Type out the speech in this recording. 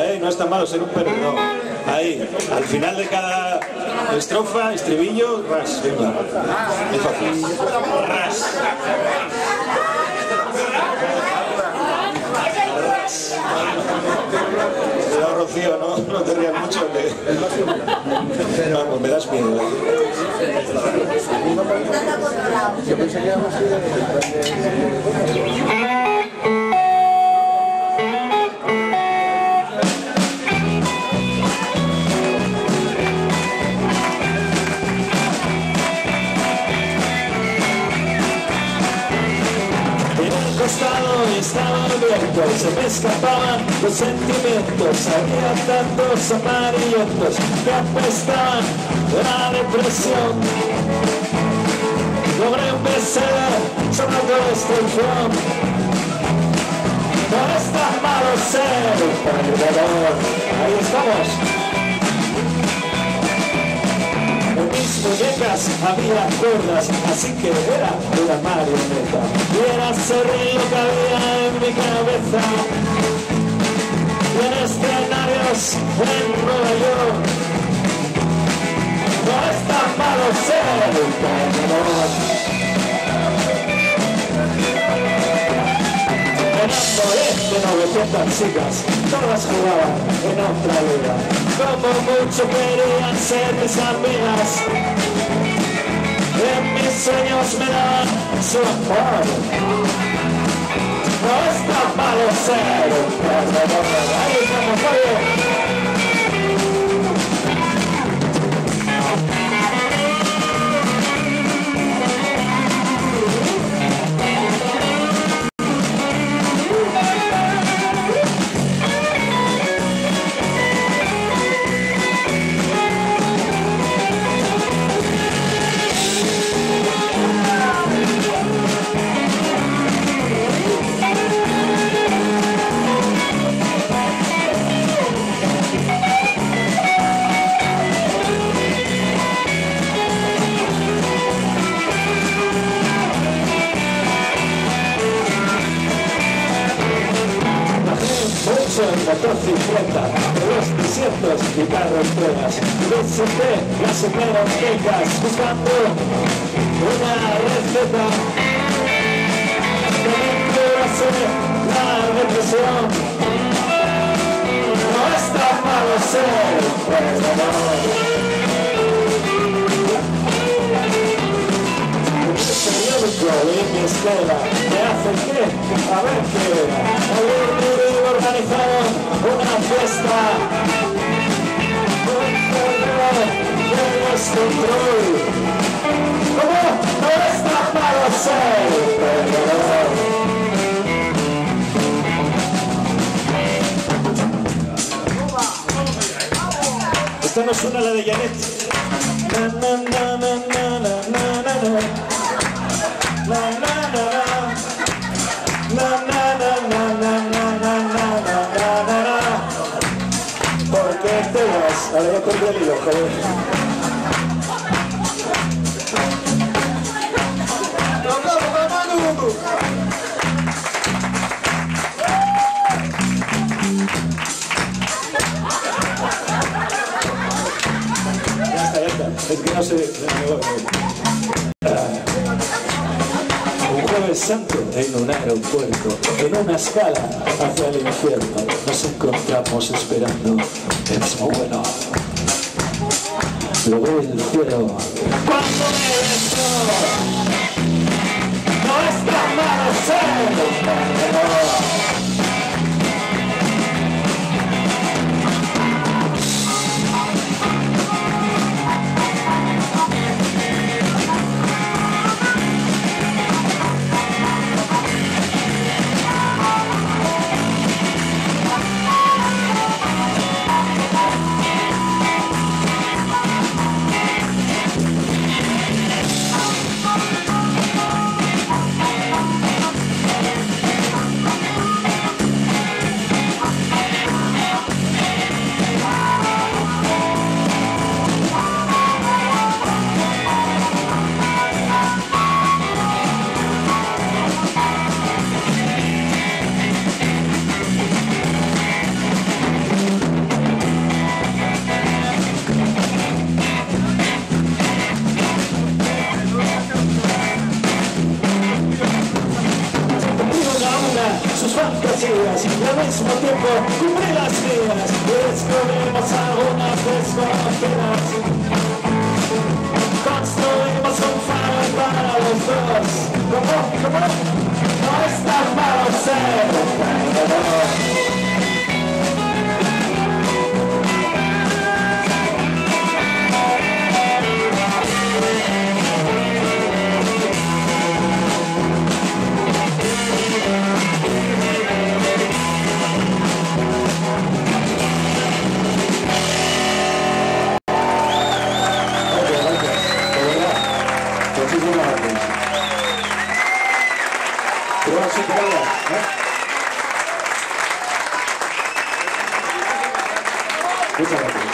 ¿eh? No es tan malo ser un perdedor. Ahí, al final de cada estrofa, estribillo, ras, venga. Muy fácil. Ras. Cuidado, Rocío, no, no te rías mucho. Que... Vamos, me das miedo. En estaba abierto, se me escapaban los sentimientos, había tantos amarillentos que apestaban la depresión. Logré un bestseller sobre autodestrucción. No es tan malo ser un perdedor. Ahí estamos. Muñecas había cuerdas, así que era una marioneta. Y era ser lo que había en mi cabeza. Y en escenarios en Nueva York. No es tan malo ser un de 900 chicas, todas jugaban en otra liga. Como mucho querían ser mis amigas. En mis sueños me daban su amor. No es tan malo ser un perdedor. Ahí estamos, Fabio. de los desiertos y carros pruebas. Desde las sombreras quejas, buscando una receta. También la represión. No está malo ser perdedor. Y mi escuela me hace que, a ver qué me organizaron una fiesta de ¿Cómo? No es tan malo ser perdedor suena la de Janet. Na, na, na, ¿Por te vas? Ahora ya. Ya está, ya está. Es que no sé. Santo en un aeropuerto, en una escala hacia el infierno, nos encontramos esperando el mismo vuelo. Lo veo en el cielo. Cuando me besó, no sus fantasías y al mismo tiempo cumplir las mías. Descubrimos algunas desconocidas. Construimos un faro para los dos. ¿Cómo? ¿Cómo? どちらかというと